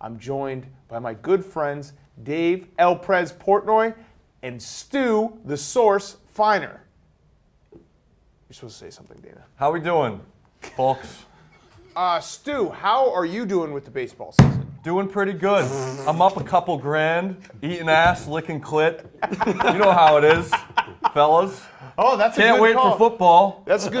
I'm joined by my good friends Dave El Prez Portnoy and Stu the Source Feiner. You're supposed to say something, Dana. How we doing, folks? Uh, Stu, how are you doing with the baseball season? Doing pretty good. I'm up a couple grand, eating ass, licking clit. You know how it is, fellas. Oh, that's a Can't good wait call. for football. That's a good.